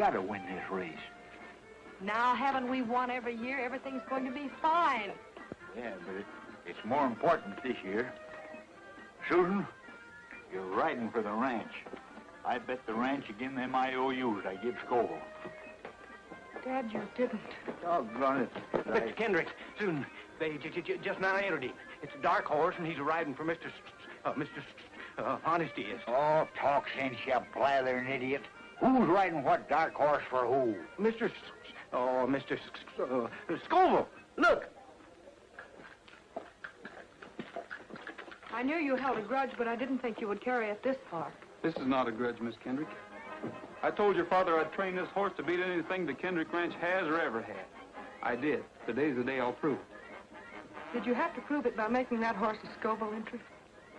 got to win this race. Now, haven't we won every year? Everything's going to be fine. Yeah, but it, it's more important this year. Susan, you're riding for the ranch. I bet the ranch again them IOUs I give Scoville. Dad, you didn't. Doggone it. Mr. Kendricks, Susan, they j- j- j- just now entered him. It's a dark horse, and he's riding for Mr. S- uh, Mr. S- uh, Honesty is. Oh, talk sense, you blathering idiot. Who's riding what dark horse for who? Mr. S- oh, Mr. S- uh, Scoville. Look. I knew you held a grudge, but I didn't think you would carry it this far. This is not a grudge, Miss Kendrick. I told your father I'd train this horse to beat anything the Kendrick Ranch has or ever had. I did. Today's the day I'll prove it. Did you have to prove it by making that horse a Scoville entry?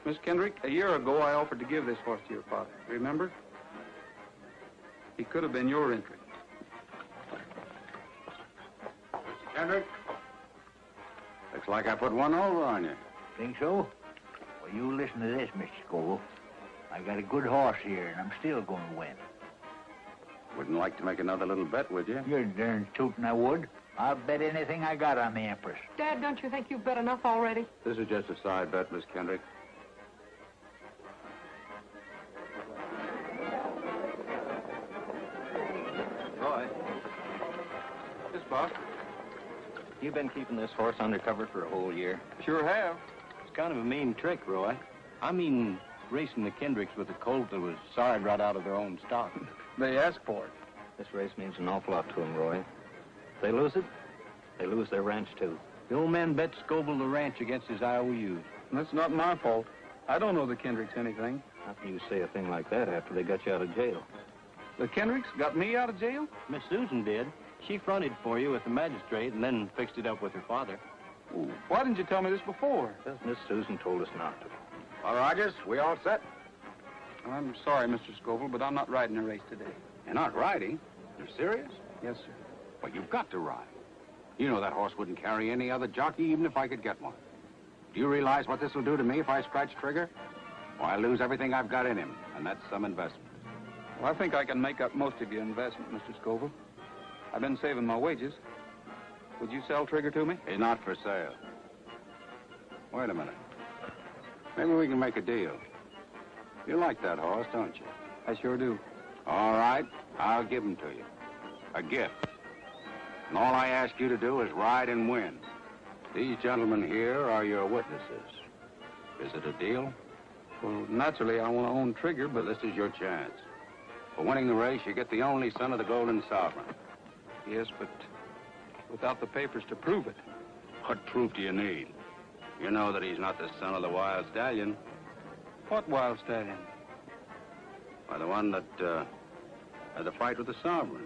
Miss Kendrick, a year ago I offered to give this horse to your father. Remember? He could have been your entry. Kendrick? Looks like I put one over on you. Think so? Well, you listen to this, Mr. Scoville. I got a good horse here, and I'm still going to win. Wouldn't like to make another little bet, would you? You're darn tootin' I would. I'll bet anything I got on the Empress. Dad, don't you think you've bet enough already? This is just a side bet, Miss Kendrick. Boss. You've been keeping this horse undercover for a whole year. Sure have. It's kind of a mean trick, Roy. I mean, racing the Kendricks with a colt that was sawed right out of their own stock. [LAUGHS] They asked for it. This race means an awful lot to them, Roy. If they lose it, they lose their ranch, too. The old man bet Scoville the ranch against his IOUs. That's not my fault. I don't know the Kendricks anything. How can you say a thing like that after they got you out of jail? The Kendricks got me out of jail? Miss Susan did. She fronted for you with the magistrate and then fixed it up with her father. Ooh, why didn't you tell me this before? Because Miss Susan told us not to. Well, Rogers, we all set? I'm sorry, Mr. Scoville, but I'm not riding a race today. You're not riding? You're serious? Yes, sir. Well, you've got to ride. You know that horse wouldn't carry any other jockey, even if I could get one. Do you realize what this will do to me if I scratch trigger? Well, I lose everything I've got in him, and that's some investment. Well, I think I can make up most of your investment, Mr. Scoville. I've been saving my wages. Would you sell Trigger to me? He's not for sale. Wait a minute. Maybe we can make a deal. You like that horse, don't you? I sure do. All right, I'll give him to you. A gift. And all I ask you to do is ride and win. These gentlemen here are your witnesses. Is it a deal? Well, naturally, I want to own Trigger, But this is your chance. For winning the race, you get the only son of the Golden Sovereign. Yes, but without the papers to prove it. What proof do you need? You know that he's not the son of the Wild Stallion. What wild stallion? Why, the one that, uh, had the fight with the Sovereign.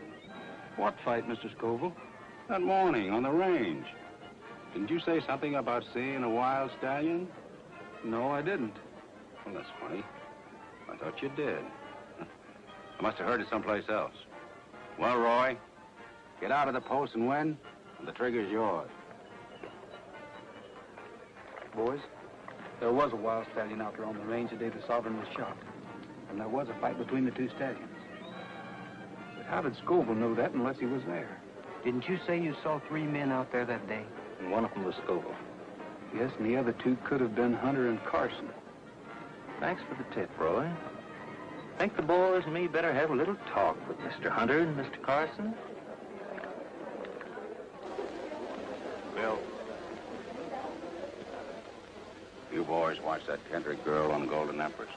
What fight, Mr. Scoville? That morning on the range. Didn't you say something about seeing a wild stallion? No, I didn't. Well, that's funny. I thought you did. [LAUGHS] I must have heard it someplace else. Well, Roy, get out of the post and win, and the trigger's yours. Boys, there was a wild stallion out there on the range the day the Sovereign was shot. And there was a fight between the two stallions. But how did Scoville know that unless he was there? Didn't you say you saw three men out there that day? And one of them was Scoville. Yes, and the other two could have been Hunter and Carson. Thanks for the tip, Roy. Think the boys and me better have a little talk with Mr. Hunter and Mr. Carson? Bill. You boys watch that Kendrick girl on Golden Empress.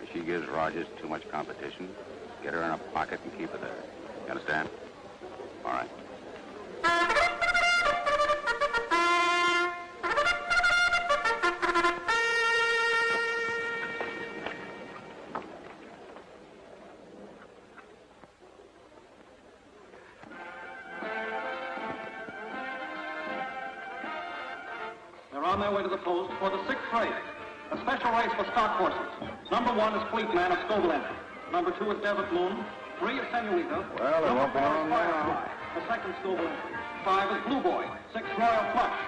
If she gives Rogers too much competition, get her in a pocket and keep her there. You understand? All right. Their way to the post for the sixth race. A special race for stock horses. Number one is Fleetman of Entry. Number two is Desert Moon. Three is Senorita. Well, it won't be long now. The second Scoville. Five is Blue Boy. Six, Royal Flush.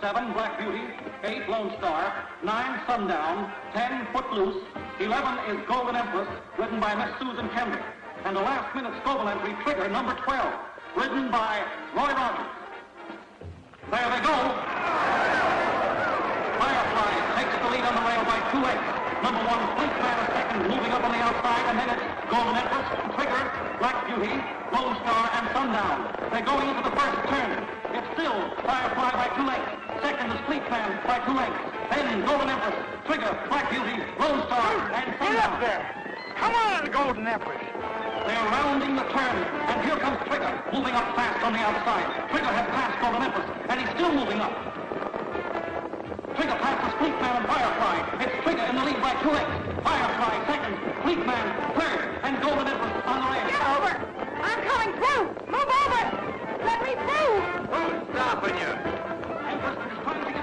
Seven, Black Beauty. Eight, Lone Star. Nine, Sundown. Ten, Footloose. Eleven is Golden Empress, ridden by Miss Susan Kendrick. And the last minute Scoville entry, Trigger, number 12, ridden by Roy Rogers. There they go. Firefly takes the lead on the rail by two lengths. Number one, Fleet Man is second, moving up on the outside, and then it's Golden Empress, Trigger, Black Beauty, Lone Star, and Sundown. They're going into the first turn. It's still Firefly by two lengths. Second is Fleet Man by two lengths. Then Golden Empress, Trigger, Black Beauty, Lone Star, and Sundown. Get up there! Come on, Golden Empress! They're rounding the turn, and here comes Trigger, moving up fast on the outside. Trigger has passed Golden Empress, and he's still moving up. Trigger passes Fleetman and Firefly. It's Trigger in the lead by two lengths. Firefly second, Fleetman third, and Golden Empress on the rail. Get over! I'm coming through! Move over! Let me through! Who's stopping you?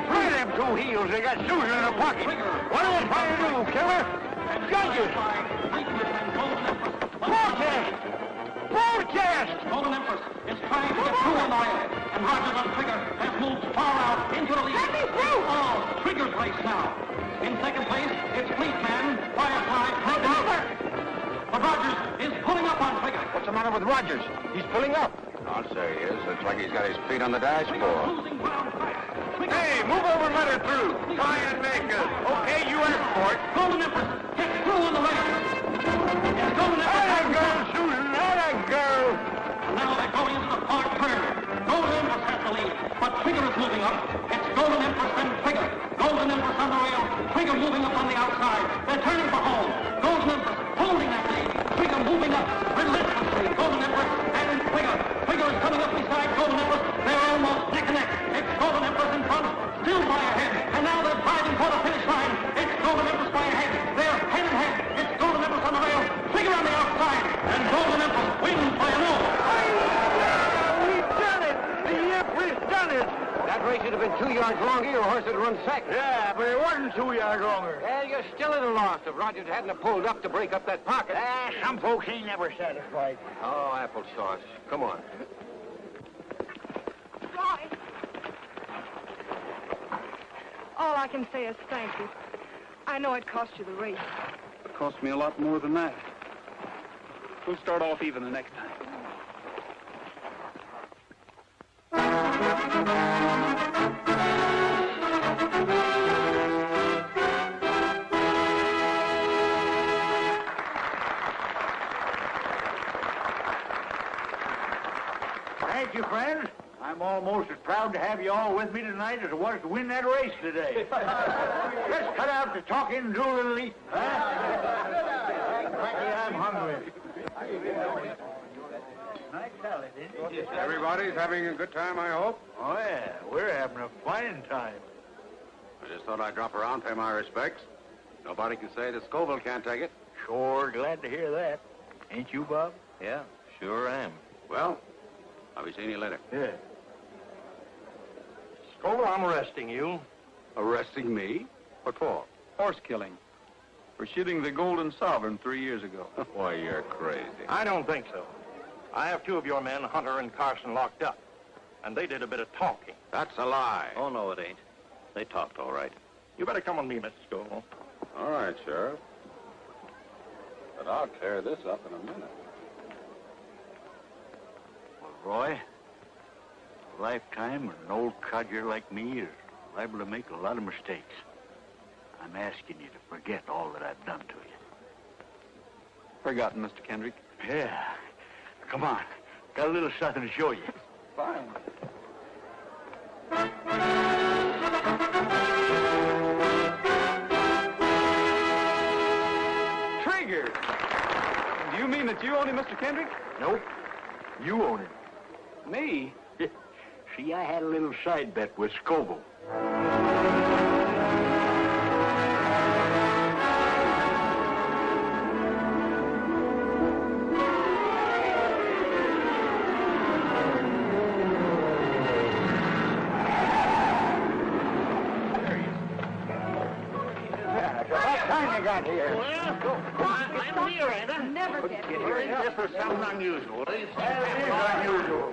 Try them two heels. They got Susan in a pocket. What are they trying to do, killer? Judges! Protest! Protest! Golden Empress is trying to get through on the rail, and Rogers on Trigger has moved far out into the lead. Let me through! Oh, Trigger's race now. In second place, it's Fleetman, Firefly, and Rogers. But Rogers is pulling up on Trigger. What's the matter with Rogers? He's pulling up. I'll say he is. Looks like he's got his feet on the dashboard. Hey, move over and let her through. Try and make us. Okay, you asked loss if Rogers hadn't have pulled up to break up that pocket. Ah, some folks ain't never satisfied. Oh, applesauce. Come on. Roy! All I can say is thank you. I know it cost you the race. It cost me a lot more than that. We'll start off even the next time. Thank [LAUGHS] you, friends. I'm almost as proud to have you all with me tonight as I was to win that race today. [LAUGHS] Let's cut out the talking and do a little eating, huh? Frankly, I'm hungry. Nice salad, isn't it? Everybody's having a good time, I hope. Oh, yeah. We're having a fine time. I just thought I'd drop around, pay my respects. Nobody can say that Scoville can't take it. Sure glad to hear that. Ain't you, Bob? Yeah, sure am. Well, I'll be seeing you later. Yeah. Scoville, I'm arresting you. Arresting me? What for? Horse killing. For shooting the Golden Sovereign three years ago. [LAUGHS] Why, you're crazy. I don't think so. I have two of your men, Hunter and Carson, locked up. And they did a bit of talking. That's a lie. Oh, no, it ain't. They talked all right. You better come with me, Mr. Scoville. All right, Sheriff. But I'll tear this up in a minute. Roy, a lifetime of an old codger like me is liable to make a lot of mistakes. I'm asking you to forget all that I've done to you. Forgotten, Mr. Kendrick. Yeah. Come on. Got a little something to show you. Fine. Trigger! Do you mean that you own him, Mr. Kendrick? Nope. You own it. Me? [LAUGHS] See, I had a little side bet with Scoville. About time you got here? Well, I'm here, ain't I? Never get This is something unusual. It is unusual.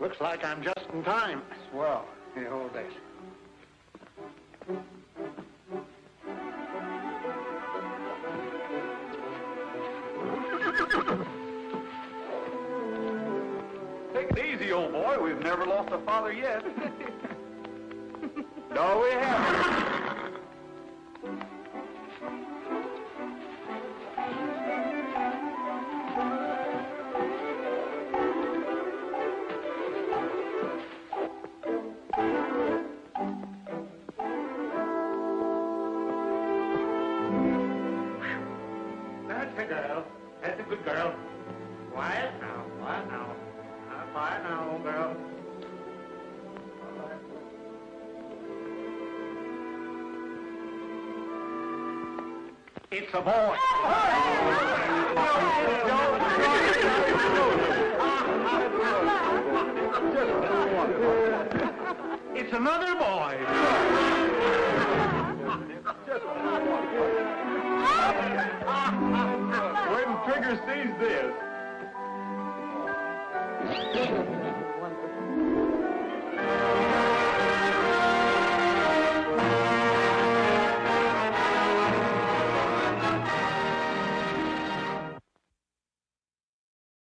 Looks like I'm just in time. Swell. Here, hold this. Take it easy, old boy. We've never lost a father yet. [LAUGHS] no, we haven't. a boy. It's another boy. when Trigger sees this,